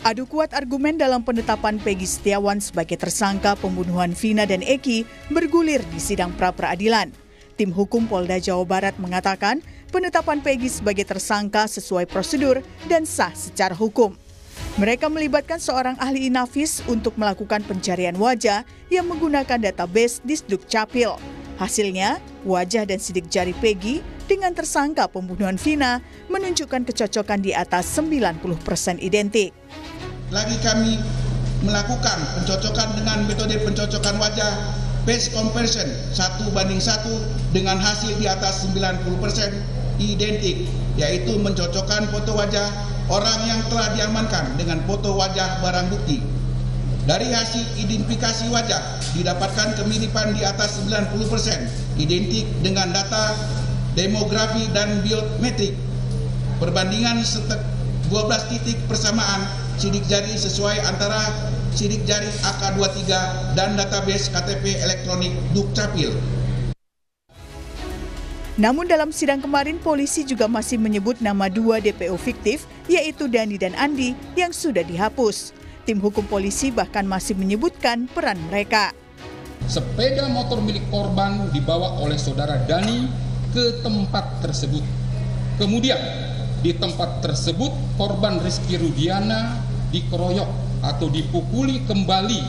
Adu kuat argumen dalam penetapan Peggy Setiawan sebagai tersangka pembunuhan Vina dan Eki bergulir di sidang pra-peradilan. Tim hukum Polda Jawa Barat mengatakan penetapan Peggy sebagai tersangka sesuai prosedur dan sah secara hukum. Mereka melibatkan seorang ahli inafis untuk melakukan pencarian wajah yang menggunakan database di Capil. Hasilnya, wajah dan sidik jari Peggy dengan tersangka pembunuhan Vina menunjukkan kecocokan di atas 90% identik. Lagi kami melakukan pencocokan dengan metode pencocokan wajah base comparison satu banding satu dengan hasil di atas 90% identik yaitu mencocokkan foto wajah orang yang telah diamankan dengan foto wajah barang bukti dari hasil identifikasi wajah didapatkan kemiripan di atas 90% identik dengan data demografi dan biometrik. Perbandingan 12 titik persamaan sidik jari sesuai antara sidik jari AK23 dan database KTP elektronik Dukcapil. Namun dalam sidang kemarin polisi juga masih menyebut nama dua DPO fiktif yaitu Dani dan Andi yang sudah dihapus. Tim hukum polisi bahkan masih menyebutkan peran mereka. Sepeda motor milik korban dibawa oleh saudara Dani ke tempat tersebut. Kemudian di tempat tersebut korban Rizky Rudiana dikeroyok atau dipukuli kembali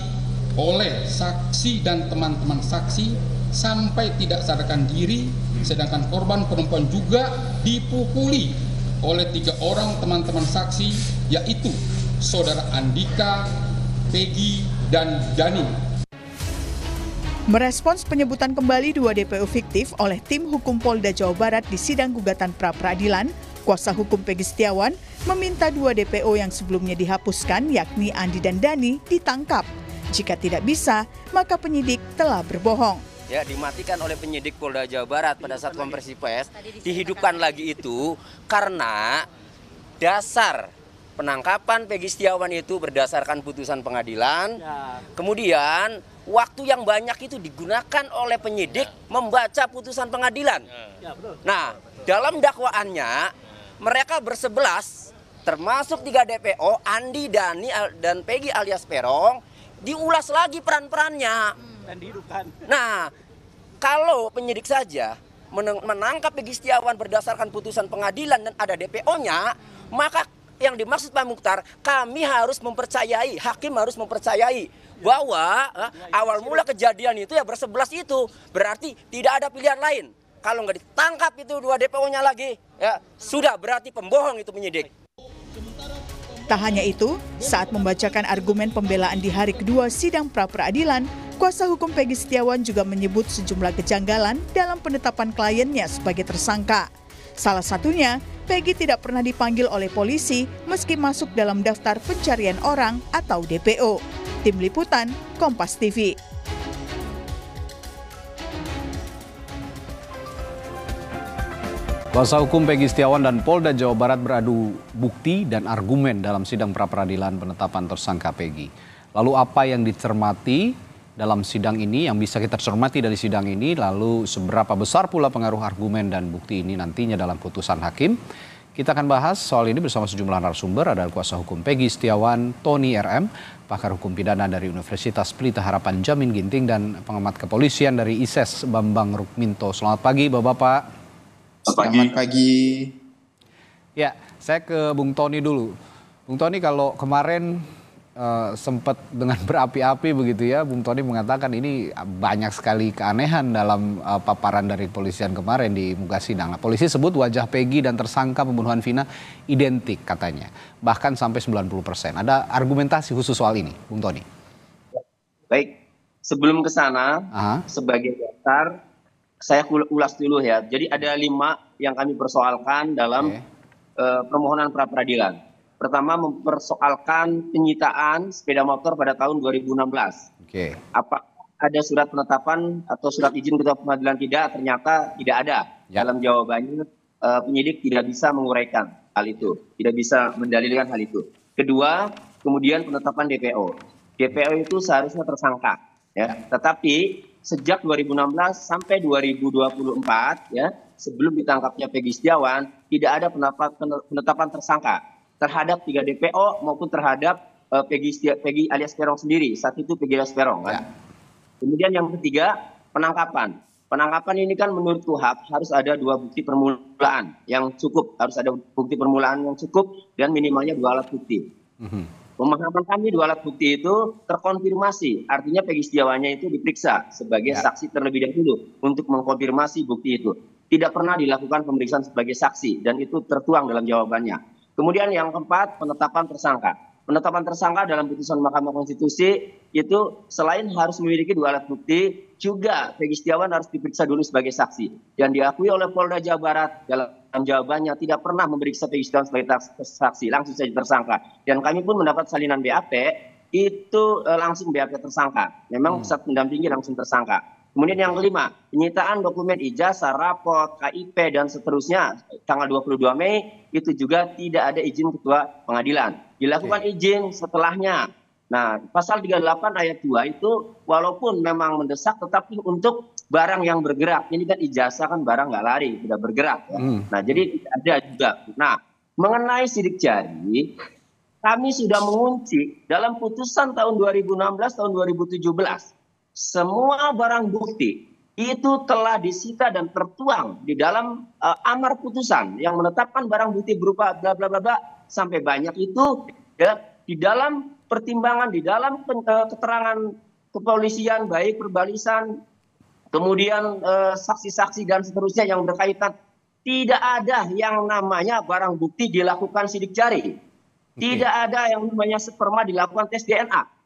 oleh saksi dan teman-teman saksi sampai tidak sadarkan diri sedangkan korban perempuan juga dipukuli oleh tiga orang teman-teman saksi yaitu saudara Andika, Peggy, dan Dani. Merespons penyebutan kembali dua DPO fiktif oleh tim hukum Polda Jawa Barat di sidang gugatan pra-peradilan, kuasa hukum Peggy Setiawan meminta dua DPO yang sebelumnya dihapuskan yakni Andi dan Dani ditangkap. Jika tidak bisa, maka penyidik telah berbohong ya dimatikan oleh penyidik Polda Jawa Barat pada saat konversi pers dihidupkan lagi itu karena dasar penangkapan Peggy Setiawan itu berdasarkan putusan pengadilan. Ya. Kemudian waktu yang banyak itu digunakan oleh penyidik ya. membaca putusan pengadilan. Ya. Nah, dalam dakwaannya mereka bersebelas termasuk tiga DPO, Andi, Dani, dan Peggy alias Perong, diulas lagi peran-perannya. Dan dihidupkan. Nah, kalau penyidik saja menangkap Peggy Setiawan berdasarkan putusan pengadilan dan ada DPO-nya, maka yang dimaksud Pak Mukhtar, kami harus mempercayai, hakim harus mempercayai bahwa ya, awal mula kejadian itu ya bersebelas itu berarti tidak ada pilihan lain. Kalau nggak ditangkap itu dua DPO-nya lagi, ya sudah berarti pembohong itu penyidik. Tak hanya itu, saat membacakan argumen pembelaan di hari kedua sidang pra-peradilan, kuasa hukum Peggy Setiawan juga menyebut sejumlah kejanggalan dalam penetapan kliennya sebagai tersangka. Salah satunya, Peggy tidak pernah dipanggil oleh polisi meski masuk dalam daftar pencarian orang atau DPO. Tim Liputan, Kompas TV. Kuasa hukum Peggy Setiawan dan Polda Jawa Barat beradu bukti dan argumen dalam sidang pra-peradilan penetapan tersangka Peggy. Lalu apa yang dicermati dalam sidang ini yang bisa kita cermati dari sidang ini lalu seberapa besar pula pengaruh argumen dan bukti ini nantinya dalam putusan hakim. Kita akan bahas soal ini bersama sejumlah narasumber. Ada kuasa hukum Peggy Setiawan Tony RM pakar hukum pidana dari Universitas Pelita Harapan Jamin Ginting dan pengamat kepolisian dari ISES Bambang Rukminto. Selamat pagi bapak-bapak. Selamat pagi. Ya saya ke Bung Tony dulu. Bung Tony kalau kemarin uh, sempat dengan berapi-api begitu ya, Bung Tony mengatakan ini banyak sekali keanehan dalam uh, paparan dari kepolisian kemarin di muka sidang. Nah, polisi sebut wajah Peggy dan tersangka pembunuhan Vina identik katanya, bahkan sampai 90 persen. Ada argumentasi khusus soal ini, Bung Tony? Baik, sebelum ke sana, sebagai dasar, saya ulas dulu ya. Jadi ada lima yang kami persoalkan dalam okay. uh, eh, permohonan pra peradilan. Pertama mempersoalkan penyitaan sepeda motor pada tahun 2016. Oke. Okay. Apa ada surat penetapan atau surat izin ketua pengadilan tidak? Ternyata tidak ada. Ya. Dalam jawabannya uh, penyidik tidak bisa menguraikan hal itu, tidak bisa mendalilkan hal itu. Kedua, kemudian penetapan DPO. DPO itu seharusnya tersangka, ya. Tetapi sejak 2016 sampai 2024, ya, sebelum ditangkapnya Peggy Setiawan, tidak ada penetapan tersangka terhadap tiga DPO maupun terhadap uh, Peggy, Peggy alias Perong sendiri. Saat itu Peggy alias Perong kan. Ya. Kemudian yang ketiga penangkapan. Penangkapan ini kan menurut KUHAP harus ada dua bukti permulaan yang cukup, harus ada bukti permulaan yang cukup dan minimalnya dua alat bukti. Mm-hmm. Pemahaman kami dua alat bukti itu terkonfirmasi, artinya Peggy Setiawanya itu diperiksa sebagai ya. saksi terlebih dahulu untuk mengkonfirmasi bukti itu. Tidak pernah dilakukan pemeriksaan sebagai saksi dan itu tertuang dalam jawabannya. Kemudian yang keempat, penetapan tersangka penetapan tersangka dalam putusan Mahkamah Konstitusi itu selain harus memiliki dua alat bukti, juga Peggy Setiawan harus diperiksa dulu sebagai saksi. Dan diakui oleh Polda Jawa Barat dalam jawabannya tidak pernah memeriksa Peggy Setiawan sebagai saksi, langsung saja tersangka. Dan kami pun mendapat salinan BAP, itu eh, langsung BAP tersangka. Memang hmm. pusat pendampingi langsung tersangka. Kemudian yang kelima, penyitaan dokumen ijazah, rapot, KIP, dan seterusnya tanggal 22 Mei itu juga tidak ada izin ketua pengadilan. Dilakukan izin setelahnya. Nah, pasal 38 ayat 2 itu walaupun memang mendesak tetapi untuk barang yang bergerak. Ini kan ijazah kan barang nggak lari, tidak bergerak. Ya. Hmm. Nah, jadi tidak ada juga. Nah, mengenai sidik jari, kami sudah mengunci dalam putusan tahun 2016 tahun 2017 semua barang bukti itu telah disita dan tertuang di dalam uh, amar putusan yang menetapkan barang bukti berupa bla bla bla bla sampai banyak itu ya di dalam pertimbangan di dalam uh, keterangan kepolisian baik perbalisan kemudian uh, saksi-saksi dan seterusnya yang berkaitan. Tidak ada yang namanya barang bukti dilakukan sidik jari. Tidak ada yang namanya sperma dilakukan tes DNA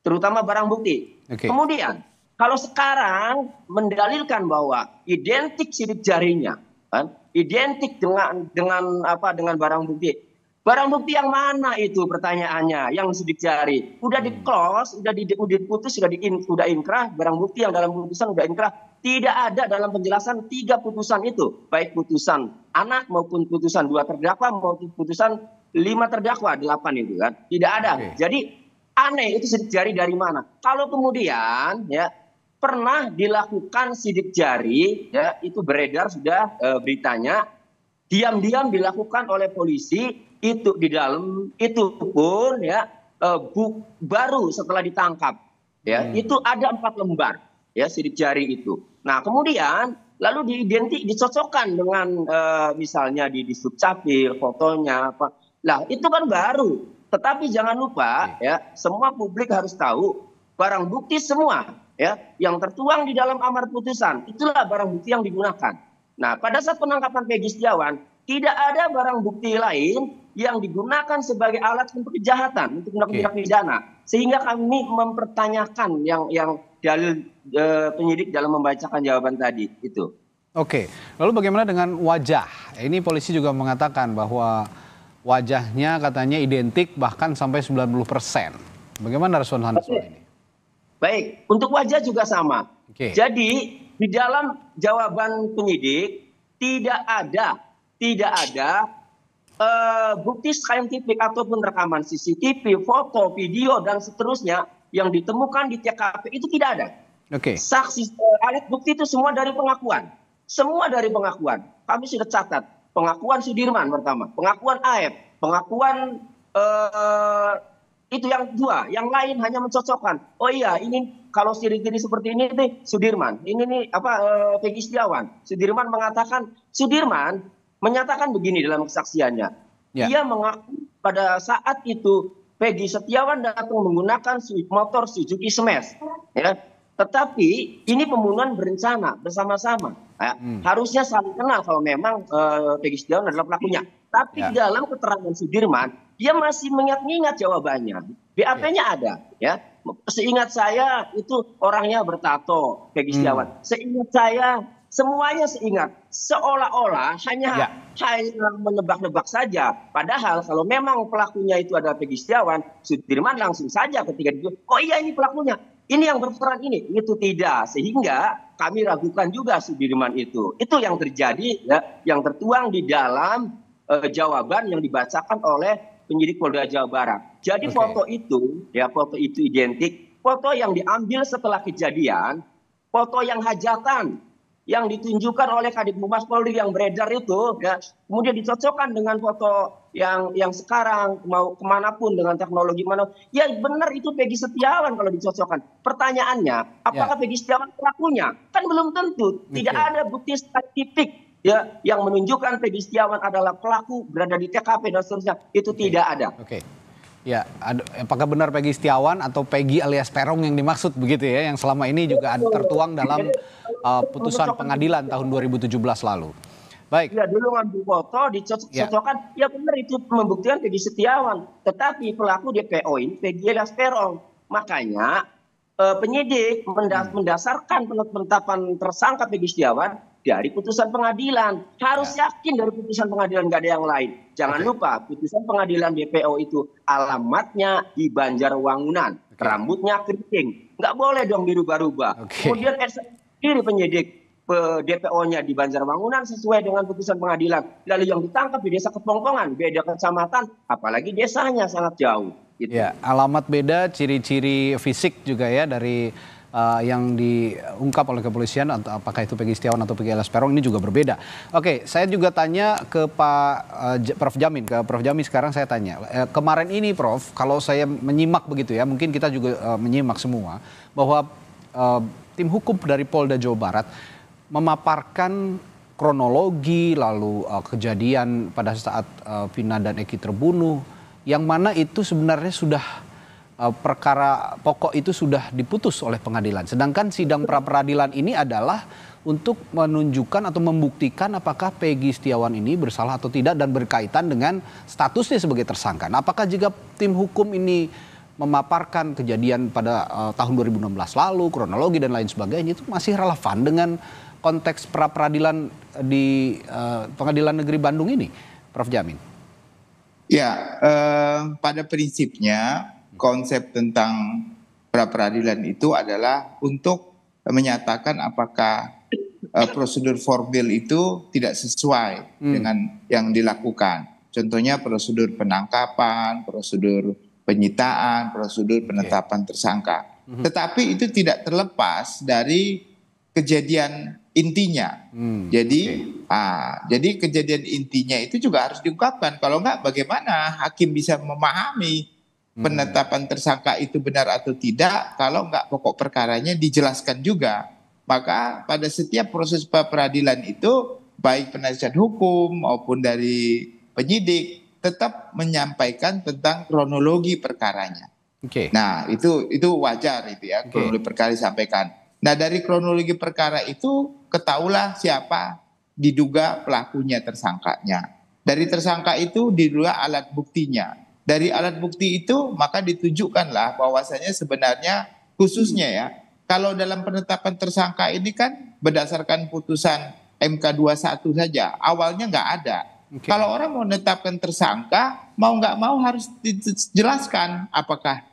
terutama barang bukti. Okay. Kemudian kalau sekarang mendalilkan bahwa identik sidik jarinya, kan, identik dengan dengan apa dengan barang bukti. Barang bukti yang mana itu pertanyaannya yang sidik jari? Udah di hmm. close, udah di udah diputus, sudah di in, udah inkrah, barang bukti yang dalam putusan udah inkrah. Tidak ada dalam penjelasan tiga putusan itu, baik putusan anak maupun putusan dua terdakwa maupun putusan lima terdakwa delapan itu kan tidak ada. Okay. Jadi aneh itu sidik jari dari mana? Kalau kemudian ya pernah dilakukan sidik jari ya itu beredar sudah e, beritanya diam-diam dilakukan oleh polisi itu di dalam itu pun ya e, bu, baru setelah ditangkap ya hmm. itu ada empat lembar ya sidik jari itu. Nah kemudian lalu diidentik dicocokkan dengan e, misalnya di di capil fotonya apa. Lah itu kan baru tetapi jangan lupa ya, semua publik harus tahu barang bukti semua ya yang tertuang di dalam amar putusan itulah barang bukti yang digunakan. Nah, pada saat penangkapan Peggy Setiawan tidak ada barang bukti lain yang digunakan sebagai alat untuk kejahatan untuk melakukan tindak pidana sehingga kami mempertanyakan yang yang dalil e, penyidik dalam membacakan jawaban tadi itu. Oke, lalu bagaimana dengan wajah? Ini polisi juga mengatakan bahwa wajahnya katanya identik bahkan sampai 90 persen. Bagaimana respon Anda soal ini? Baik, untuk wajah juga sama. Okay. Jadi di dalam jawaban penyidik tidak ada tidak ada uh, bukti saintifik ataupun rekaman CCTV, foto, video dan seterusnya yang ditemukan di TKP itu tidak ada. Oke. Okay. Saksi uh, alat bukti itu semua dari pengakuan. Semua dari pengakuan. Kami sudah catat pengakuan Sudirman pertama, pengakuan Aep, pengakuan uh, itu yang dua, yang lain hanya mencocokkan. Oh iya, ini kalau ciri-ciri seperti ini nih Sudirman, ini nih apa Peggy Setiawan. Sudirman mengatakan Sudirman menyatakan begini dalam kesaksiannya. Ya. Dia mengaku pada saat itu Peggy Setiawan datang menggunakan motor Suzuki Smash, ya. Tetapi ini pembunuhan berencana bersama-sama. Ya. Hmm. Harusnya saling kenal kalau memang uh, Peggy Setiawan adalah pelakunya. Tapi ya. dalam keterangan Sudirman, dia masih mengingat-ingat jawabannya. BAP-nya ya. ada, ya. Seingat saya itu orangnya bertato, Peggy hmm. Setiawan. Hmm. Seingat saya semuanya seingat seolah-olah hanya ya. hanya menebak-nebak saja. Padahal kalau memang pelakunya itu adalah Peggy Setiawan, Sudirman langsung saja ketika dia, oh iya ini pelakunya ini yang berperan ini. Itu tidak. Sehingga kami ragukan juga Sudirman itu. Itu yang terjadi ya yang tertuang di dalam uh, jawaban yang dibacakan oleh penyidik Polda Jawa Barat. Jadi okay. foto itu ya foto itu identik. Foto yang diambil setelah kejadian foto yang hajatan yang ditunjukkan oleh Kadif Humas Polri yang beredar itu ya kemudian dicocokkan dengan foto yang yang sekarang mau ke mana pun dengan teknologi mana ya benar itu Peggy Setiawan kalau dicocokkan pertanyaannya apakah ya. Peggy Setiawan pelakunya kan belum tentu okay. tidak ada bukti statistik ya yang menunjukkan Peggy Setiawan adalah pelaku berada di TKP dan seterusnya itu okay. tidak ada. Oke. Okay. Ya, apakah benar Peggy Setiawan atau Peggy alias Perong yang dimaksud begitu ya, yang selama ini juga ada tertuang dalam uh, putusan pengadilan tahun 2017 lalu. Baik. Ya dulu ngambil foto, dicocokkan, ya. ya benar itu membuktikan Peggy Setiawan. Tetapi pelaku DPO ini Peggy alias Perong. Makanya uh, penyidik hmm. mendasarkan penetapan tersangka Peggy Setiawan dari putusan pengadilan. Harus ya. yakin dari putusan pengadilan nggak ada yang lain. Jangan okay. lupa putusan pengadilan DPO itu alamatnya di Banjarwangunan, okay. rambutnya keriting, nggak boleh dong dirubah-rubah. Okay. Kemudian sendiri penyidik DPO-nya di Banjarwangunan sesuai dengan putusan pengadilan. Lalu yang ditangkap di desa Kepongpongan, beda kecamatan, apalagi desanya sangat jauh. Gitu. Ya, alamat beda, ciri-ciri fisik juga ya dari uh, yang diungkap oleh kepolisian atau apakah itu Peggy Setiawan atau Peggy Elias Peron ini juga berbeda. Oke, saya juga tanya ke Pak uh, Prof Jamin, ke Prof Jamin sekarang saya tanya. Uh, kemarin ini Prof, kalau saya menyimak begitu ya, mungkin kita juga uh, menyimak semua bahwa uh, tim hukum dari Polda Jawa Barat memaparkan kronologi lalu uh, kejadian pada saat uh, Vina dan Eki terbunuh yang mana itu sebenarnya sudah perkara pokok itu sudah diputus oleh pengadilan. Sedangkan sidang pra peradilan ini adalah untuk menunjukkan atau membuktikan apakah Peggy Setiawan ini bersalah atau tidak dan berkaitan dengan statusnya sebagai tersangka. Nah, apakah jika tim hukum ini memaparkan kejadian pada uh, tahun 2016 lalu, kronologi dan lain sebagainya itu masih relevan dengan konteks pra peradilan di uh, Pengadilan Negeri Bandung ini, Prof. Jamin? Ya, uh, pada prinsipnya konsep tentang pra peradilan itu adalah untuk menyatakan apakah uh, prosedur formil itu tidak sesuai hmm. dengan yang dilakukan. Contohnya prosedur penangkapan, prosedur penyitaan, prosedur penetapan tersangka. Hmm. Tetapi itu tidak terlepas dari kejadian intinya. Hmm. Jadi, okay. ah, jadi kejadian intinya itu juga harus diungkapkan. Kalau enggak, bagaimana hakim bisa memahami. Penetapan tersangka itu benar atau tidak kalau nggak pokok perkaranya dijelaskan juga maka pada setiap proses peradilan itu baik penasihat hukum maupun dari penyidik tetap menyampaikan tentang kronologi perkaranya. Oke. Okay. Nah itu itu wajar itu ya okay. kronologi perkara disampaikan. Nah dari kronologi perkara itu ketahulah siapa diduga pelakunya tersangkanya. Dari tersangka itu diduga alat buktinya dari alat bukti itu maka ditunjukkanlah bahwasanya sebenarnya khususnya ya kalau dalam penetapan tersangka ini kan berdasarkan putusan MK21 saja awalnya nggak ada. Okay. Kalau orang mau menetapkan tersangka mau nggak mau harus dijelaskan apakah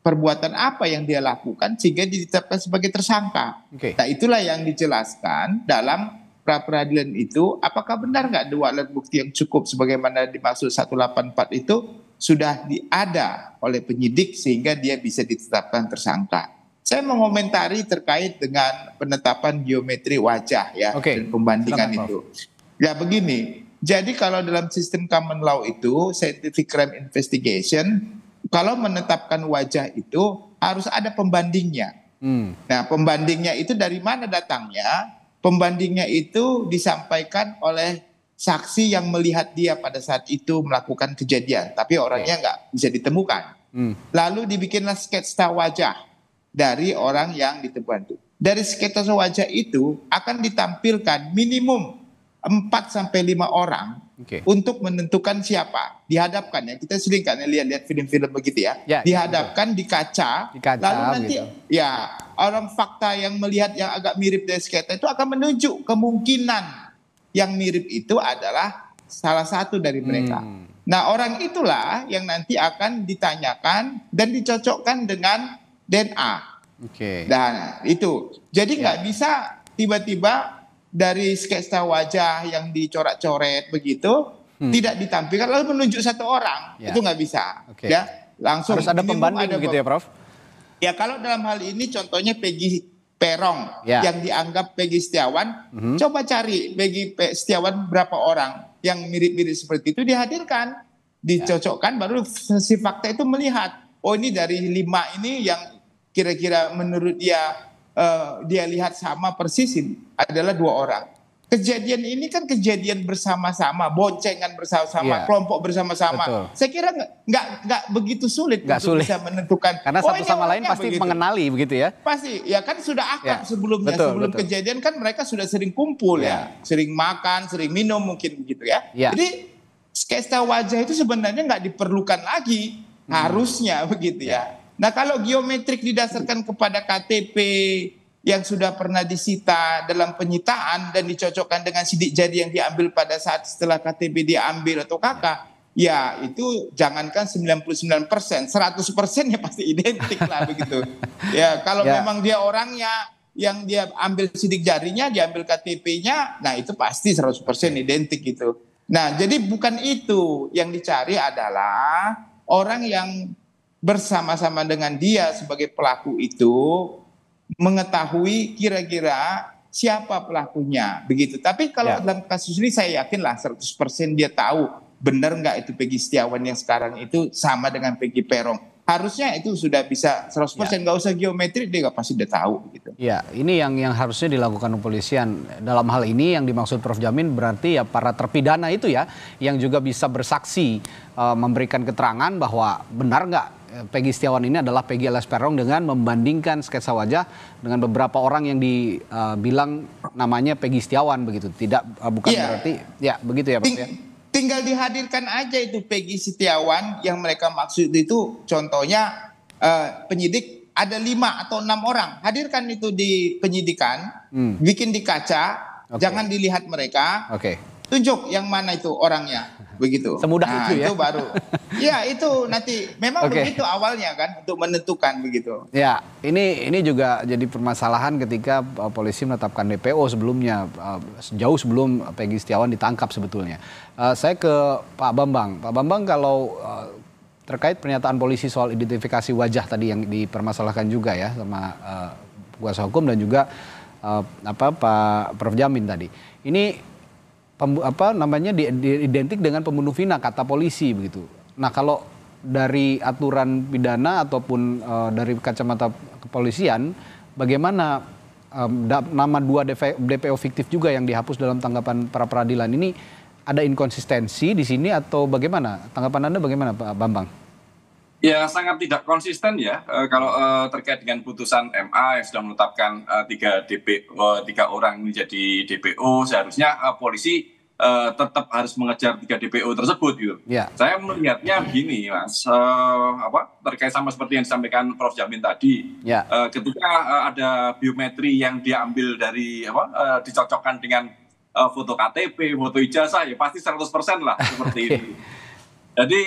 perbuatan apa yang dia lakukan sehingga ditetapkan sebagai tersangka. Okay. Nah itulah yang dijelaskan dalam pra peradilan itu apakah benar nggak dua alat bukti yang cukup sebagaimana dimaksud 184 itu sudah diada oleh penyidik sehingga dia bisa ditetapkan tersangka. Saya mengomentari terkait dengan penetapan geometri wajah ya Oke. dan pembandingan Selamat, itu. Ya begini, jadi kalau dalam sistem common law itu scientific crime investigation kalau menetapkan wajah itu harus ada pembandingnya. Hmm. Nah, pembandingnya itu dari mana datangnya? Pembandingnya itu disampaikan oleh saksi yang melihat dia pada saat itu melakukan kejadian, tapi orangnya nggak bisa ditemukan. Hmm. Lalu dibikinlah sketsa wajah dari orang yang ditemukan itu. Dari sketsa wajah itu akan ditampilkan minimum 4 sampai 5 orang okay. untuk menentukan siapa. Dihadapkan ya. Kita sering kan lihat-lihat film-film begitu ya. ya Dihadapkan di kaca, di kaca lalu nanti gitu. ya orang fakta yang melihat yang agak mirip dari sketsa itu akan menunjuk kemungkinan yang mirip itu adalah salah satu dari mereka. Hmm. Nah, orang itulah yang nanti akan ditanyakan dan dicocokkan dengan DNA. Oke. Okay. Dan itu. Jadi nggak yeah. bisa tiba-tiba dari sketsa wajah yang dicoret-coret begitu hmm. tidak ditampilkan lalu menunjuk satu orang. Yeah. Itu nggak bisa. Okay. Ya, langsung harus ada pembanding ada begitu ya, Prof? Ya, kalau dalam hal ini contohnya Peggy Perong Ya. yang dianggap Peggy Setiawan. Mhm. Coba cari Peggy Pe- Setiawan berapa orang yang mirip-mirip seperti itu dihadirkan, dicocokkan, baru si fakta itu melihat oh ini dari lima ini yang kira-kira menurut dia eh, dia lihat sama persis ini adalah dua orang. Kejadian ini kan kejadian bersama-sama, boncengan bersama-sama, Iya. kelompok bersama-sama. Betul. Saya kira nggak nggak begitu sulit Nggak untuk sulit. bisa menentukan. Karena oh, satu sama lain pasti begitu. mengenali begitu ya. Pasti, ya kan sudah akrab Ya, sebelumnya. betul, Sebelum betul. kejadian kan mereka sudah sering kumpul Ya. ya, sering makan, sering minum mungkin begitu ya. Ya. Jadi sketsa wajah itu sebenarnya nggak diperlukan lagi, Hmm. harusnya begitu ya. Nah kalau geometrik didasarkan kepada KTP yang sudah pernah disita dalam penyitaan dan dicocokkan dengan sidik jari yang diambil pada saat setelah KTP diambil atau kakak, ya itu jangankan 99 persen, 100 persen ya pasti identik lah begitu. Ya kalau Ya. memang dia orangnya yang dia ambil sidik jarinya, diambil KTP-nya, nah itu pasti 100 persen identik gitu. Nah jadi bukan itu yang dicari adalah orang yang bersama-sama dengan dia sebagai pelaku itu mengetahui kira-kira siapa pelakunya begitu. Tapi kalau Ya. dalam kasus ini saya yakinlah 100% dia tahu benar nggak itu Peggy Setiawan yang sekarang itu sama dengan Peggy Perong. Harusnya itu sudah bisa 100% nggak usah geometri dia nggak pasti udah tahu gitu. Ya, ini yang yang harusnya dilakukan kepolisian. Dalam hal ini yang dimaksud Prof Jamin berarti ya para terpidana itu ya yang juga bisa bersaksi eh, memberikan keterangan bahwa benar nggak Peggy Setiawan ini adalah Peggy alias Perong dengan membandingkan sketsa wajah dengan beberapa orang yang dibilang namanya Peggy Setiawan begitu. Tidak eh, bukan Iya. berarti ya begitu ya Pak Ting- ya. tinggal dihadirkan aja itu Peggy Setiawan yang mereka maksud itu contohnya eh, penyidik ada lima atau enam orang hadirkan itu di penyidikan Hmm. bikin di kaca Oke. jangan dilihat mereka Oke. tunjuk yang mana itu orangnya begitu Semudah Nah, itu ya? baru ya itu nanti memang Oke. begitu awalnya kan untuk menentukan begitu Ya, ini ini juga jadi permasalahan ketika uh, polisi menetapkan DPO sebelumnya uh, jauh sebelum Peggy Setiawan ditangkap sebetulnya. Uh, saya ke Pak Bambang. Pak Bambang kalau uh, terkait pernyataan polisi soal identifikasi wajah tadi yang dipermasalahkan juga ya sama uh, kuasa hukum dan juga uh, apa Pak Prof Jamin tadi. Ini apa namanya di, di- identik dengan pembunuh Vina kata polisi begitu. Nah kalau dari aturan pidana ataupun eh, dari kacamata kepolisian, bagaimana em, da- nama dua DPO fiktif juga yang dihapus dalam tanggapan para peradilan ini ada inkonsistensi di sini atau bagaimana? Tanggapan anda bagaimana Pak Bambang? Ya sangat tidak konsisten ya eh, kalau eh, terkait dengan putusan MA yang sudah menetapkan eh, tiga DP eh, tiga orang menjadi DPO seharusnya eh, polisi eh, tetap harus mengejar tiga DPO tersebut gitu. Ya. Saya melihatnya begini mas eh, apa terkait sama seperti yang disampaikan Prof Jamin tadi. Ya. Eh, ketika eh, ada biometri yang diambil dari apa eh, dicocokkan dengan eh, foto KTP, foto ijazah ya pasti 100% lah seperti itu. Jadi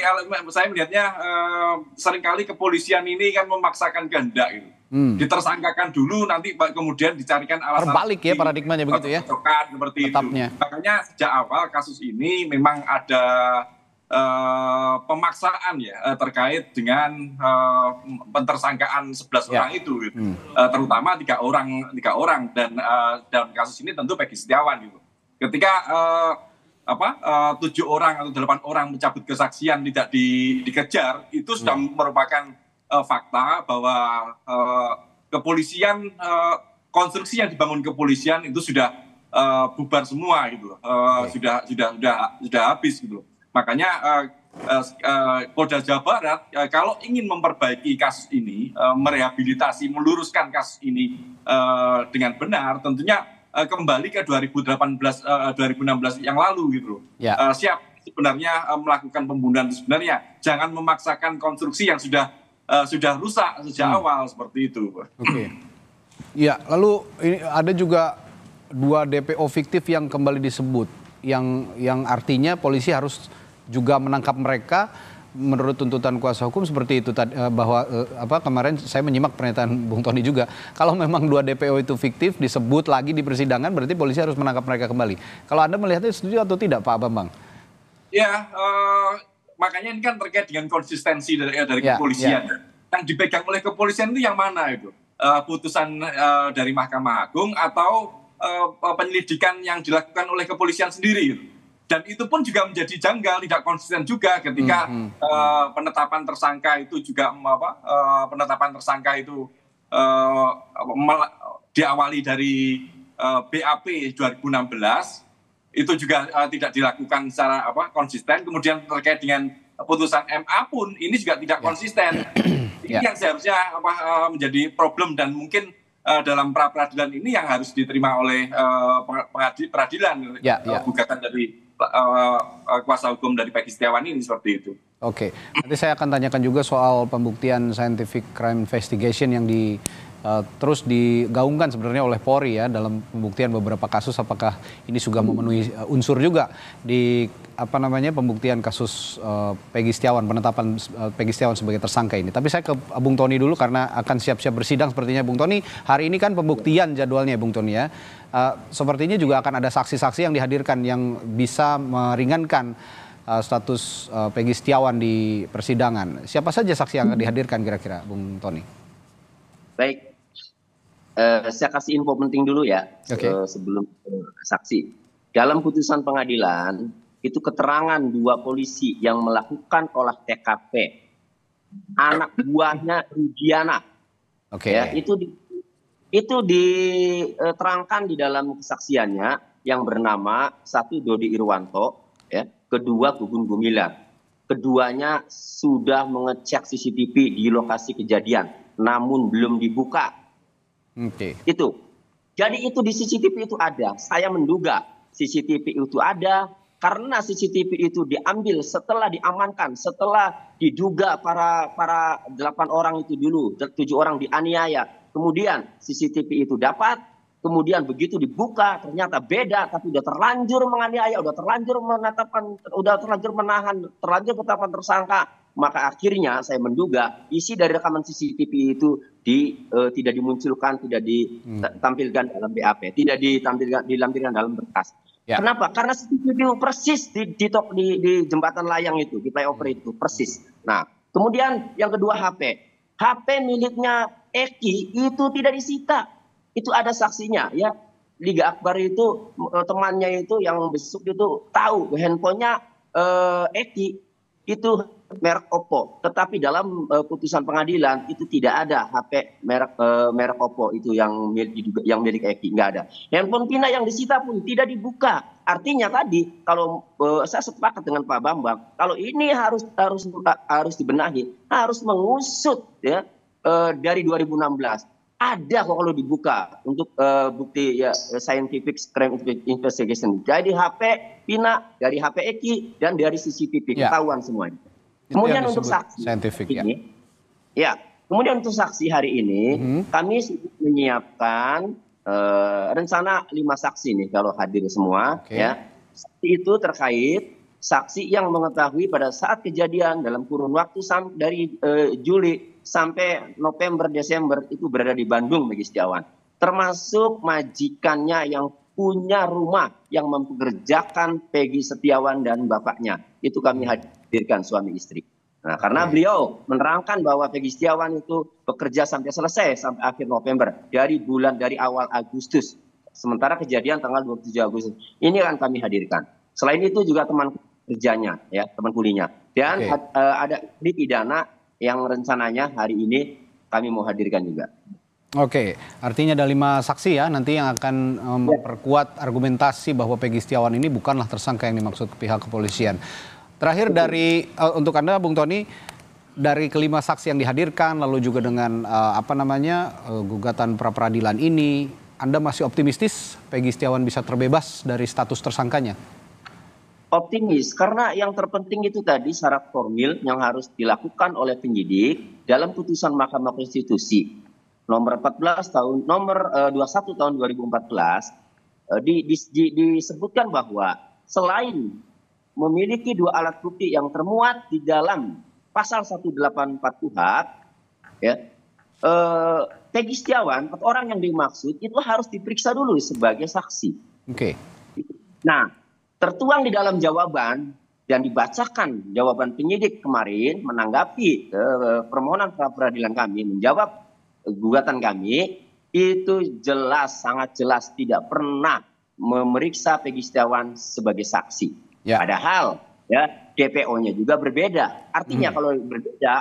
saya melihatnya eh, sering kali kepolisian ini kan memaksakan kehendak gitu. Hmm. Ditersangkakan dulu nanti kemudian dicarikan alasan Terbalik ya paradigmanya begitu ya? Cocokan seperti Tetapnya. itu. Makanya sejak awal kasus ini memang ada eh, pemaksaan ya eh, terkait dengan eh, pentersangkaan 11 Ya. orang itu gitu. Hmm. Eh, terutama tiga orang tiga orang dan eh, dalam kasus ini tentu Peggy Setiawan gitu. Ketika eh, apa tujuh orang atau delapan orang mencabut kesaksian tidak di- dikejar itu sudah merupakan eh, fakta bahwa eh, kepolisian eh, konstruksi yang dibangun kepolisian itu sudah eh, bubar semua gitu loh. Eh, sudah sudah sudah sudah habis gitu loh. makanya eh, eh, eh, Polda Jawa Barat eh, kalau ingin memperbaiki kasus ini eh, merehabilitasi meluruskan kasus ini eh, dengan benar tentunya eh, kembali ke 2018 eh, 2016 yang lalu gitu loh. Ya. Eh, siap sebenarnya melakukan pembunuhan sebenarnya jangan memaksakan konstruksi yang sudah eh, sudah rusak sejak awal seperti itu. Oke. Ya, lalu ini ada juga dua DPO fiktif yang kembali disebut, yang yang artinya polisi harus juga menangkap mereka menurut tuntutan kuasa hukum seperti itu tadi eh, bahwa eh, apa kemarin saya menyimak pernyataan Bung Tony juga kalau memang dua DPO itu fiktif disebut lagi di persidangan berarti polisi harus menangkap mereka kembali. Kalau Anda melihatnya setuju atau tidak Pak Bambang? Ya, eh, makanya ini kan terkait dengan konsistensi dari, eh, dari Ya, kepolisian. Yang dipegang oleh kepolisian itu yang mana itu? uh, putusan uh, dari Mahkamah Agung atau uh, penyelidikan yang dilakukan oleh kepolisian sendiri. Gitu. Dan itu pun juga menjadi janggal, tidak konsisten juga ketika hmm, hmm. Uh, penetapan tersangka itu juga apa? Uh, penetapan tersangka itu uh, diawali dari uh, BAP 2016 itu juga uh, tidak dilakukan secara apa konsisten. Kemudian terkait dengan putusan MA pun ini juga tidak ya. konsisten. ini ya. yang seharusnya apa uh, menjadi problem dan mungkin uh, dalam pra peradilan ini yang harus diterima oleh uh, peradilan ya, uh, ya. gugatan dari uh, kuasa hukum dari Peggy Setiawan ini seperti itu. Oke, nanti saya akan tanyakan juga soal pembuktian scientific crime investigation yang di uh, terus digaungkan sebenarnya oleh Polri ya dalam pembuktian beberapa kasus apakah ini sudah memenuhi uh, unsur juga di apa namanya pembuktian kasus uh, Peggy Setiawan penetapan uh, Peggy Setiawan sebagai tersangka ini. Tapi saya ke Bung Tony dulu karena akan siap-siap bersidang sepertinya Bung Tony. Hari ini kan pembuktian jadwalnya Bung Tony ya. Uh, sepertinya juga akan ada saksi-saksi yang dihadirkan yang bisa meringankan uh, status uh, Peggy Setiawan di persidangan. Siapa saja saksi yang akan dihadirkan kira-kira Bung Tony? Baik, Uh, saya kasih info penting dulu ya okay. uh, sebelum uh, saksi. Dalam putusan pengadilan itu keterangan dua polisi yang melakukan olah TKP anak buahnya Rudiana. Oke. Okay. Ya, itu di, itu diterangkan di dalam kesaksiannya yang bernama satu Dodi Irwanto, ya, kedua Gugun Gumilar. Keduanya sudah mengecek CCTV di lokasi kejadian, namun belum dibuka. Okay. Itu. Jadi itu di CCTV itu ada. Saya menduga CCTV itu ada karena CCTV itu diambil setelah diamankan, setelah diduga para para delapan orang itu dulu, tujuh orang dianiaya. Kemudian CCTV itu dapat, kemudian begitu dibuka ternyata beda, tapi udah terlanjur menganiaya, udah terlanjur menetapkan, udah terlanjur menahan, terlanjur penetapan tersangka. Maka akhirnya saya menduga isi dari rekaman CCTV itu di uh, tidak dimunculkan, tidak ditampilkan dalam BAP, tidak ditampilkan dilampirkan dalam berkas. Ya. Kenapa? Karena CCTV persis di, di, di, di jembatan layang itu, di flyover itu persis. Nah, kemudian yang kedua HP. HP miliknya Eki itu tidak disita. Itu ada saksinya ya. Liga Akbar itu eh, temannya itu yang besuk itu tahu handphonenya uh, Eki itu merek Oppo. Tetapi dalam uh, putusan pengadilan itu tidak ada HP merek uh, merek Oppo itu yang milik yang milik Eki nggak ada. Handphone Pina yang disita pun tidak dibuka. Artinya tadi kalau uh, saya sepakat dengan Pak Bambang, kalau ini harus harus harus dibenahi, harus mengusut ya uh, dari 2016 ada kok kalau dibuka untuk uh, bukti ya scientific crime investigation. Jadi HP Pina, dari HP Eki dan dari CCTV ya. ketahuan semuanya. Kemudian untuk saksi scientific, ya. ini, ya. ya. Kemudian untuk saksi hari ini hmm. kami menyiapkan uh, rencana lima saksi nih kalau hadir semua, okay. ya. Saksi itu terkait saksi yang mengetahui pada saat kejadian dalam kurun waktu dari uh, Juli sampai November Desember itu berada di Bandung bagi Setiawan, termasuk majikannya yang punya rumah yang mempekerjakan Peggy Setiawan dan bapaknya. Itu kami hadirkan suami istri. Nah, karena beliau menerangkan bahwa Peggy Setiawan itu bekerja sampai selesai sampai akhir November dari bulan dari awal Agustus. Sementara kejadian tanggal 27 Agustus. Ini akan kami hadirkan. Selain itu juga teman kerjanya ya, teman kulinya. Dan okay. uh, ada di pidana yang rencananya hari ini kami mau hadirkan juga. Oke, artinya ada lima saksi ya nanti yang akan um, memperkuat argumentasi bahwa Peggy Setiawan ini bukanlah tersangka yang dimaksud pihak kepolisian. Terakhir dari uh, untuk anda, Bung Tony, dari kelima saksi yang dihadirkan, lalu juga dengan uh, apa namanya uh, gugatan pra peradilan ini, anda masih optimistis Peggy Setiawan bisa terbebas dari status tersangkanya? Optimis, karena yang terpenting itu tadi syarat formil yang harus dilakukan oleh penyidik dalam putusan Mahkamah Konstitusi nomor 14 tahun nomor uh, 21 tahun 2014 uh, di, di, di, disebutkan bahwa selain memiliki dua alat bukti yang termuat di dalam pasal 184 KUHP ya eh, Peggy Setiawan atau orang yang dimaksud itu harus diperiksa dulu sebagai saksi. Oke. Okay. Nah, tertuang di dalam jawaban dan dibacakan jawaban penyidik kemarin menanggapi eh, permohonan pra peradilan kami menjawab gugatan kami itu jelas sangat jelas tidak pernah memeriksa Peggy Setiawan sebagai saksi. Ya. Padahal ya DPO-nya juga berbeda. Artinya Hmm. kalau berbeda,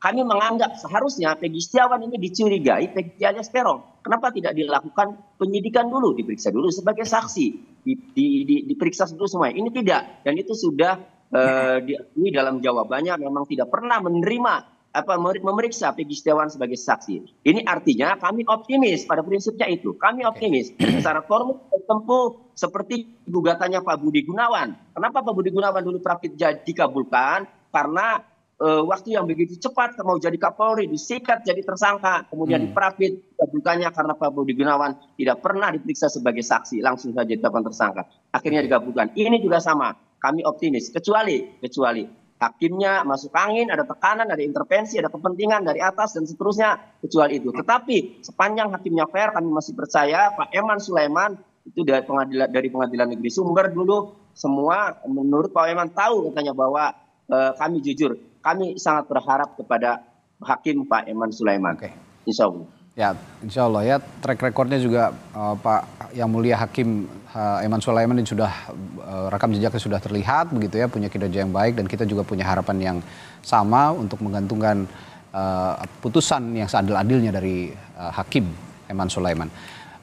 kami menganggap seharusnya Peggy Setiawan ini dicurigai Peggy alias Peron. Kenapa tidak dilakukan penyidikan dulu, diperiksa dulu sebagai saksi, di, di, di- diperiksa dulu semuanya. Ini tidak, dan itu sudah eh, diakui dalam jawabannya memang tidak pernah menerima apa mer- memeriksa Peggy Setiawan sebagai saksi. Ini artinya kami optimis pada prinsipnya itu. Kami optimis secara formal tempuh seperti gugatannya Pak Budi Gunawan. Kenapa Pak Budi Gunawan dulu praktik jadi dikabulkan? Karena eh, waktu yang begitu cepat mau jadi Kapolri disikat jadi tersangka, kemudian Hmm. diprapit dikabulkannya karena Pak Budi Gunawan tidak pernah diperiksa sebagai saksi, langsung saja ditetapkan tersangka. Akhirnya dikabulkan. Ini juga sama. Kami optimis kecuali kecuali hakimnya masuk angin, ada tekanan, ada intervensi, ada kepentingan dari atas dan seterusnya, kecuali itu. Tetapi sepanjang hakimnya fair, kami masih percaya Pak Eman Sulaiman itu dari pengadilan dari pengadilan negeri Sumber dulu semua menurut Pak Eman tahu katanya bahwa eh, kami jujur, kami sangat berharap kepada hakim Pak Eman Sulaiman. Oke. Insya Allah. Ya, insya Allah ya track recordnya juga eh, Pak Yang Mulia Hakim eh, Eman Sulaiman sudah eh, rekam jejaknya sudah terlihat begitu ya punya kinerja yang baik dan kita juga punya harapan yang sama untuk menggantungkan eh, putusan yang seadil-adilnya dari eh, Hakim Eman Sulaiman.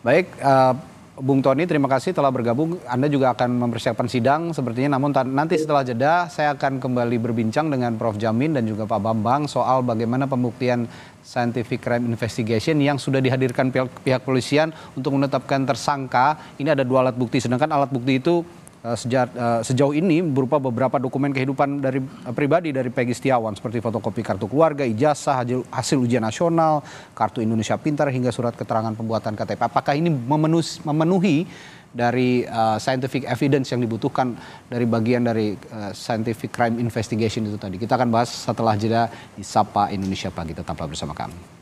Baik, eh, Bung Tony terima kasih telah bergabung. Anda juga akan mempersiapkan sidang sepertinya namun nanti setelah jeda saya akan kembali berbincang dengan Prof Jamin dan juga Pak Bambang soal bagaimana pembuktian scientific crime investigation yang sudah dihadirkan pihak, pihak polisian untuk menetapkan tersangka. Ini ada dua alat bukti sedangkan alat bukti itu sejak, eh, sejauh ini berupa beberapa dokumen kehidupan dari eh, pribadi dari Peggy Setiawan seperti fotokopi kartu keluarga, ijazah, hasil, ujian nasional, kartu Indonesia Pintar hingga surat keterangan pembuatan KTP. Apakah ini memenuhi, memenuhi dari eh, scientific evidence yang dibutuhkan dari bagian dari eh, scientific crime investigation itu tadi? Kita akan bahas setelah jeda di Sapa Indonesia Pagi. Tetaplah bersama kami.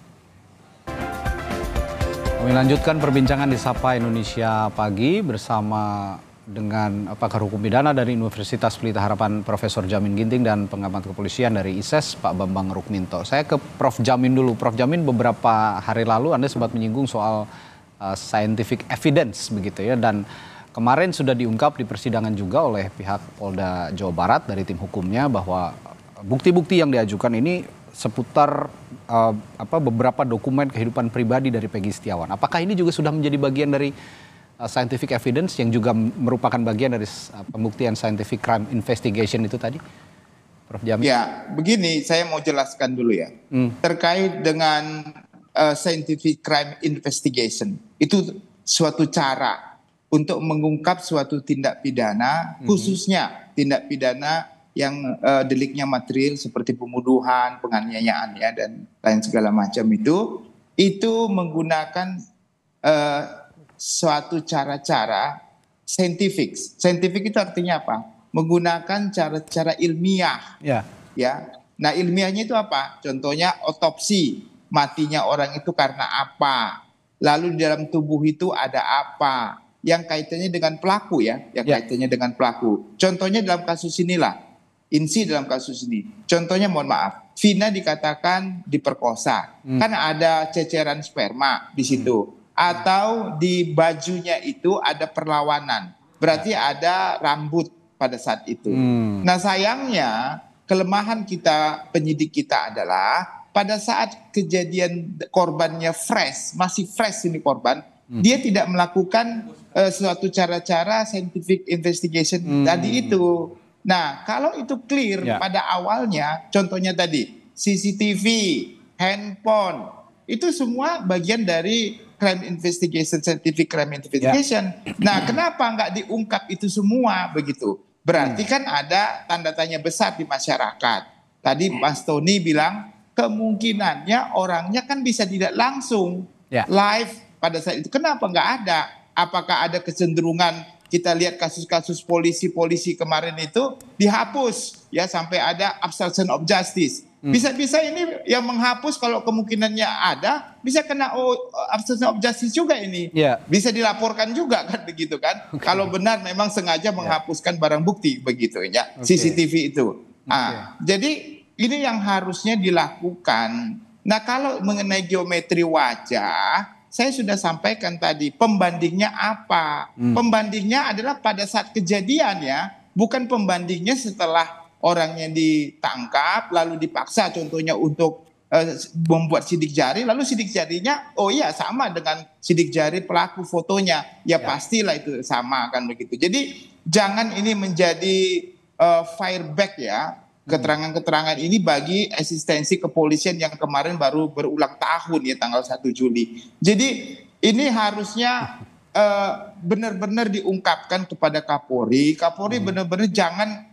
Kami lanjutkan perbincangan di Sapa Indonesia Pagi bersama dengan pakar hukum pidana dari Universitas Pelita Harapan Profesor Jamin Ginting dan pengamat kepolisian dari ISES Pak Bambang Rukminto. Saya ke Prof Jamin dulu. Prof Jamin beberapa hari lalu Anda sempat menyinggung soal uh, scientific evidence begitu ya dan kemarin sudah diungkap di persidangan juga oleh pihak Polda Jawa Barat dari tim hukumnya bahwa bukti-bukti yang diajukan ini seputar uh, apa beberapa dokumen kehidupan pribadi dari Peggy Setiawan. Apakah ini juga sudah menjadi bagian dari scientific evidence yang juga merupakan bagian dari uh, pembuktian scientific crime investigation itu tadi? Prof Jamin. Ya, begini saya mau jelaskan dulu ya. Hmm. Terkait dengan uh, scientific crime investigation, itu suatu cara untuk mengungkap suatu tindak pidana, khususnya tindak pidana yang uh, deliknya material seperti pembunuhan, penganiayaan ya dan lain segala macam itu, itu menggunakan uh, suatu cara-cara scientific. Scientific itu artinya apa? Menggunakan cara-cara ilmiah Ya. ya. Nah ilmiahnya itu apa? Contohnya otopsi matinya orang itu karena apa? Lalu di dalam tubuh itu ada apa? Yang kaitannya dengan pelaku ya, yang Ya. kaitannya dengan pelaku. Contohnya dalam kasus inilah, Insi dalam kasus ini. Contohnya mohon maaf, Vina dikatakan diperkosa, kan ada ceceran sperma di situ, atau di bajunya itu ada perlawanan, berarti ada rambut pada saat itu. Hmm. Nah sayangnya kelemahan kita penyidik kita adalah pada saat kejadian korbannya fresh, masih fresh ini korban, dia tidak melakukan eh, suatu cara-cara scientific investigation tadi itu. Nah kalau itu clear Ya. pada awalnya, contohnya tadi CCTV, handphone, itu semua bagian dari crime investigation, scientific crime investigation. Nah, kenapa nggak diungkap itu semua begitu? Berarti kan ada tanda tanya besar di masyarakat. Tadi Mas Tony bilang kemungkinannya orangnya kan bisa tidak langsung Ya. live pada saat itu. Kenapa nggak ada? Apakah ada kecenderungan kita lihat kasus-kasus polisi-polisi kemarin itu dihapus ya sampai ada obstruction of justice. Bisa-bisa ini yang menghapus kalau kemungkinannya ada bisa kena oh, obstruction of justice juga ini. Ya. Bisa dilaporkan juga kan begitu kan. Kalau benar memang sengaja menghapuskan barang bukti begitu ya. Oke. CCTV itu. Ah, jadi ini yang harusnya dilakukan Nah kalau mengenai geometri wajah, saya sudah sampaikan tadi pembandingnya apa? Hmm. Pembandingnya adalah pada saat kejadian ya, bukan pembandingnya setelah orangnya ditangkap lalu dipaksa contohnya untuk uh, membuat sidik jari lalu sidik jarinya oh iya sama dengan sidik jari pelaku fotonya ya, ya. pastilah itu sama kan begitu. Jadi jangan ini menjadi uh, fireback ya keterangan-keterangan ini bagi eksistensi kepolisian yang kemarin baru berulang tahun ya tanggal 1 Juli. Jadi ini harusnya uh, benar-benar diungkapkan kepada Kapolri. Kapolri hmm. benar-benar jangan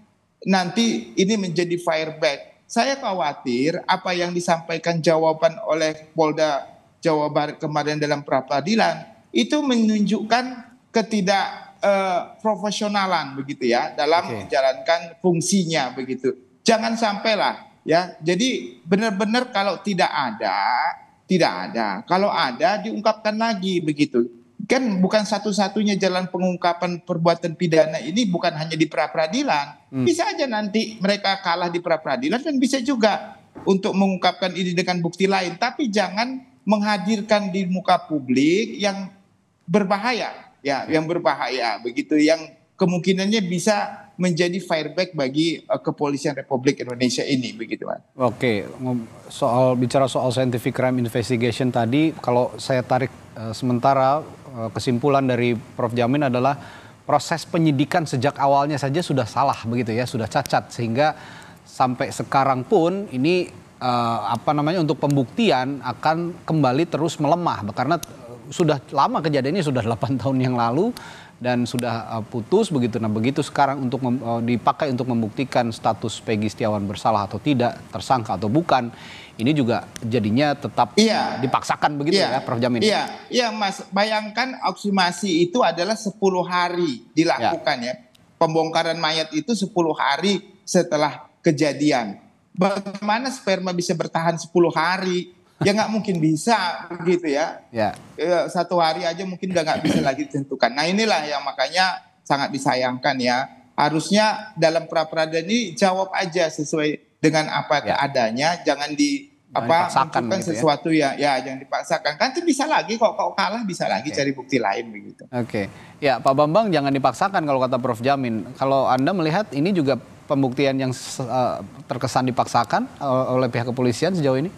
nanti ini menjadi fireback. Saya khawatir apa yang disampaikan jawaban oleh Polda Jawa Barat kemarin dalam pra peradilan itu menunjukkan ketidak uh, profesionalan begitu ya dalam okay. menjalankan fungsinya begitu Jangan sampailah ya. Jadi benar-benar kalau tidak ada, tidak ada. Kalau ada diungkapkan lagi begitu. Kan bukan satu-satunya jalan pengungkapan perbuatan pidana ini bukan hanya di pra peradilan. Hmm. Bisa aja nanti mereka kalah di pra peradilan dan bisa juga untuk mengungkapkan ini dengan bukti lain. Tapi jangan menghadirkan di muka publik yang berbahaya, ya, yang berbahaya begitu, yang kemungkinannya bisa menjadi fireback bagi uh, kepolisian Republik Indonesia ini begitu Pak. Oke, soal bicara soal scientific crime investigation tadi kalau saya tarik uh, sementara uh, kesimpulan dari Prof. Jamin adalah proses penyidikan sejak awalnya saja sudah salah begitu ya, sudah cacat. Sehingga sampai sekarang pun ini uh, apa namanya untuk pembuktian akan kembali terus melemah. Karena sudah lama kejadiannya sudah 8 tahun yang lalu dan sudah uh, putus begitu. Nah begitu sekarang untuk mem, uh, dipakai untuk membuktikan status Peggy Setiawan bersalah atau tidak, tersangka atau bukan, ini juga jadinya tetap iya. dipaksakan begitu iya. ya, Prof Jamin. Iya, iya Mas. Bayangkan oksimasi itu adalah 10 hari dilakukan ya. ya. Pembongkaran mayat itu 10 hari setelah kejadian. Bagaimana sperma bisa bertahan 10 hari? Ya nggak mungkin bisa begitu ya. ya. Ya. Satu hari aja mungkin udah nggak bisa lagi ditentukan. Nah inilah yang makanya sangat disayangkan ya. Harusnya dalam pra peradilan ini jawab aja sesuai dengan apa ya. keadaannya, jangan di apa menentukan gitu ya. sesuatu ya. ya jangan dipaksakan kan itu bisa lagi kok kok kalah bisa lagi okay. cari bukti lain begitu. Oke. Okay. Ya Pak Bambang jangan dipaksakan kalau kata Prof Jamin. Kalau Anda melihat ini juga pembuktian yang uh, terkesan dipaksakan uh, oleh pihak kepolisian sejauh ini?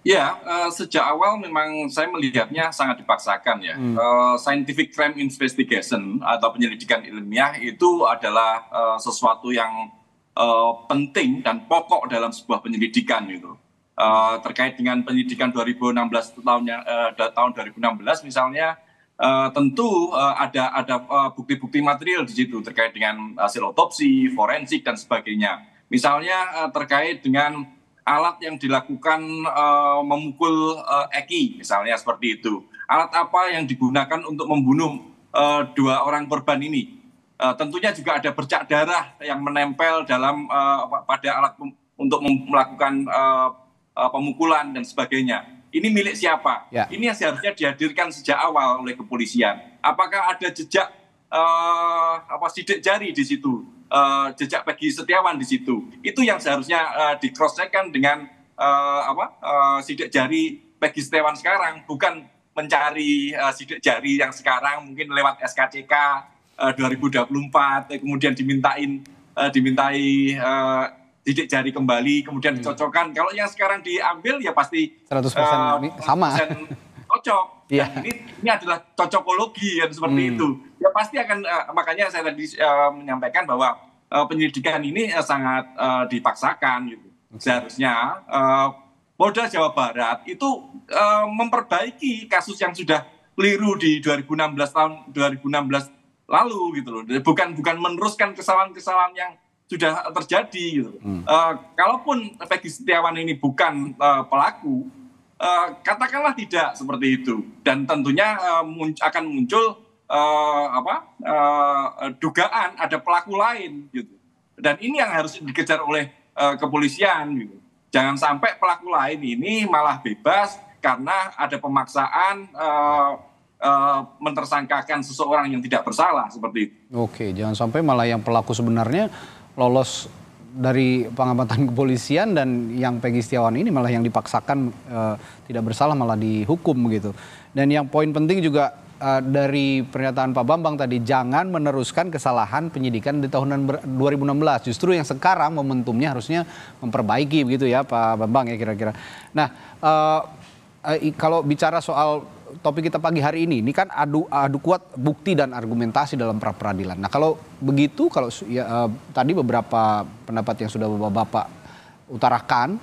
Ya, uh, sejak awal memang saya melihatnya sangat dipaksakan ya. Hmm. Uh, scientific crime investigation atau penyelidikan ilmiah itu adalah uh, sesuatu yang uh, penting dan pokok dalam sebuah penyelidikan gitu. Uh, terkait dengan penyelidikan 2016 tahunnya uh, tahun 2016 misalnya uh, tentu uh, ada ada bukti-bukti uh, material di situ terkait dengan hasil otopsi, forensik dan sebagainya. Misalnya uh, terkait dengan alat yang dilakukan uh, memukul uh, Eki misalnya seperti itu. Alat apa yang digunakan untuk membunuh uh, dua orang korban ini? Uh, tentunya juga ada bercak darah yang menempel dalam uh, pada alat untuk melakukan uh, uh, pemukulan dan sebagainya. Ini milik siapa? Ya. Ini yang seharusnya dihadirkan sejak awal oleh kepolisian. Apakah ada jejak uh, apa sidik jari di situ? Uh, jejak bagi Setiawan di situ. Itu yang seharusnya uh, di cross checkkan dengan uh, apa uh, sidik jari bagi Setiawan sekarang, bukan mencari uh, sidik jari yang sekarang mungkin lewat SKCK uh, 2024 kemudian dimintain uh, dimintai uh, sidik jari kembali kemudian hmm. dicocokkan. Kalau yang sekarang diambil ya pasti 100% uh, sama. cocok. Yeah. ini ini adalah cocokologi yang seperti hmm. itu. Ya pasti akan uh, makanya saya tadi uh, menyampaikan bahwa uh, penyelidikan ini uh, sangat uh, dipaksakan gitu. Seharusnya uh, Polda Jawa Barat itu uh, memperbaiki kasus yang sudah keliru di 2016 tahun 2016 lalu gitu loh. Bukan bukan meneruskan kesalahan-kesalahan yang sudah terjadi gitu. Hmm. Uh, kalaupun Peggy Setiawan ini bukan uh, pelaku, uh, katakanlah tidak seperti itu. Dan tentunya uh, mun akan muncul uh, apa uh, dugaan ada pelaku lain gitu. Dan ini yang harus dikejar oleh uh, kepolisian gitu. Jangan sampai pelaku lain ini malah bebas karena ada pemaksaan uh, uh, mentersangkakan seseorang yang tidak bersalah seperti itu. Oke, jangan sampai malah yang pelaku sebenarnya lolos dari pengamatan kepolisian dan yang Peggy Setiawan ini malah yang dipaksakan uh, tidak bersalah malah dihukum begitu. Dan yang poin penting juga uh, dari pernyataan Pak Bambang tadi jangan meneruskan kesalahan penyidikan di tahun 2016. Justru yang sekarang momentumnya harusnya memperbaiki begitu ya Pak Bambang ya kira-kira. Nah, uh, uh, kalau bicara soal topik kita pagi hari ini, ini kan adu adu kuat bukti dan argumentasi dalam pra peradilan. Nah kalau begitu, kalau ya, uh, tadi beberapa pendapat yang sudah bapak-bapak utarakan,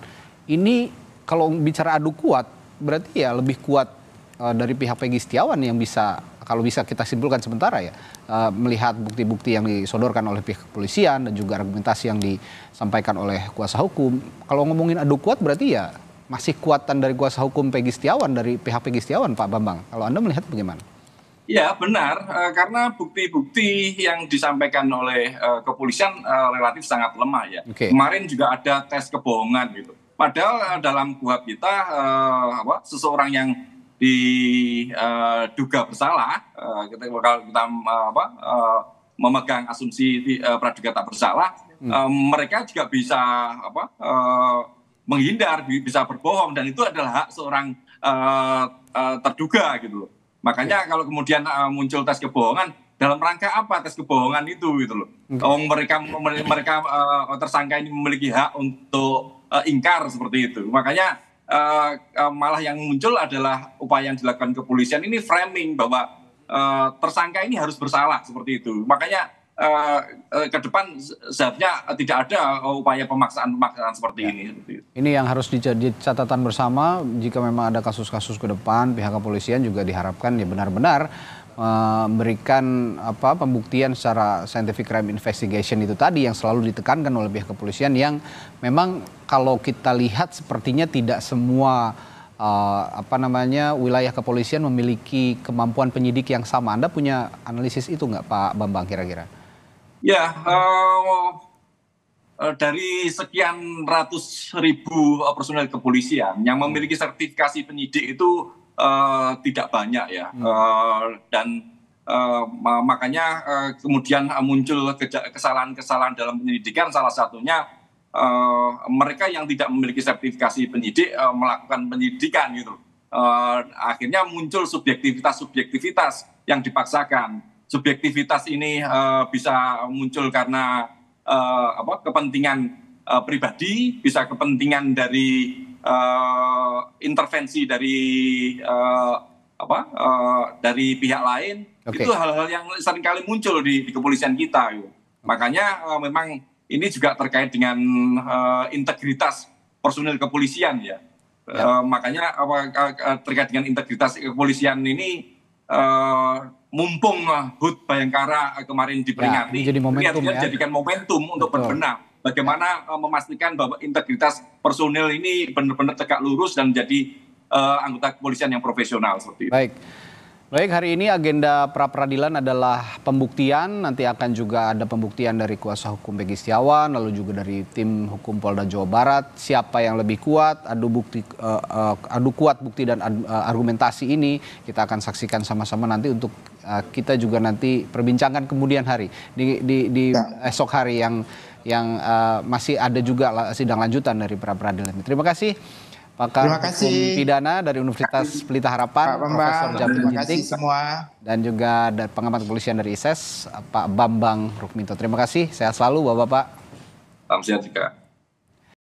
ini kalau bicara adu kuat, berarti ya lebih kuat uh, dari pihak Pegi Setiawan yang bisa, kalau bisa kita simpulkan sementara ya, uh, melihat bukti-bukti yang disodorkan oleh pihak kepolisian dan juga argumentasi yang disampaikan oleh kuasa hukum. Kalau ngomongin adu kuat berarti ya masih kuatan dari kuasa hukum Pegi Setiawan dari pihak Pegi Setiawan Pak Bambang. Kalau Anda melihat bagaimana? Ya benar, eh, karena bukti-bukti yang disampaikan oleh eh, kepolisian eh, relatif sangat lemah ya. Okay. Kemarin juga ada tes kebohongan gitu. Padahal dalam kuhab kita apa, seseorang yang diduga bersalah, kita kalau kita apa, memegang asumsi praduga tak bersalah, hmm. mereka juga bisa apa, menghindar, bisa berbohong dan itu adalah hak seorang uh, uh, terduga gitu loh. Makanya ya. kalau kemudian uh, muncul tes kebohongan dalam rangka apa tes kebohongan itu gitu loh. Oh mereka mereka uh, tersangka ini memiliki hak untuk uh, ingkar seperti itu. Makanya uh, uh, malah yang muncul adalah upaya yang dilakukan kepolisian ini framing bahwa uh, tersangka ini harus bersalah seperti itu. Makanya ke depan seharusnya tidak ada upaya pemaksaan-pemaksaan seperti ya. ini. Ini yang harus dijadi catatan bersama jika memang ada kasus-kasus ke depan pihak kepolisian juga diharapkan ya benar-benar memberikan apa pembuktian secara scientific crime investigation itu tadi yang selalu ditekankan oleh pihak kepolisian yang memang kalau kita lihat sepertinya tidak semua uh, apa namanya wilayah kepolisian memiliki kemampuan penyidik yang sama. Anda punya analisis itu nggak Pak Bambang kira-kira? Ya, uh, dari sekian ratus ribu personel kepolisian yang memiliki sertifikasi penyidik itu uh, tidak banyak ya, hmm. uh, dan uh, makanya uh, kemudian muncul kesalahan-kesalahan dalam penyidikan. Salah satunya uh, mereka yang tidak memiliki sertifikasi penyidik uh, melakukan penyidikan gitu. Uh, akhirnya muncul subjektivitas-subjektivitas yang dipaksakan subjektivitas ini uh, bisa muncul karena uh, apa kepentingan uh, pribadi, bisa kepentingan dari uh, intervensi dari uh, apa uh, dari pihak lain. Okay. Itu hal-hal yang sering kali muncul di, di kepolisian kita. Gitu. Makanya uh, memang ini juga terkait dengan uh, integritas personil kepolisian ya. ya. Uh, makanya uh, terkait dengan integritas kepolisian ini uh, mumpung HUT Bayangkara kemarin diperingati. Ya, jadi momentum ya. jadikan momentum untuk Betul. berbenah bagaimana uh, memastikan bahwa integritas personil ini benar-benar tegak lurus dan menjadi uh, anggota kepolisian yang profesional seperti itu. Baik. Baik, hari ini agenda pra peradilan adalah pembuktian. Nanti akan juga ada pembuktian dari kuasa hukum Peggy Setiawan, lalu juga dari tim hukum Polda Jawa Barat. Siapa yang lebih kuat, adu bukti, uh, uh, adu kuat bukti dan uh, argumentasi ini kita akan saksikan sama-sama nanti untuk uh, kita juga nanti perbincangan kemudian hari di, di, di ya. esok hari yang yang uh, masih ada juga sidang lanjutan dari pra peradilan. Terima kasih. Pakar Terima kasih. Hukum Pidana dari Universitas Pelita Harapan, Pak Profesor Jamil Ginting, semua. dan juga dari pengamat kepolisian dari ISES, Pak Bambang Rukminto. Terima kasih, sehat selalu Bapak-Bapak. Salam sehat juga.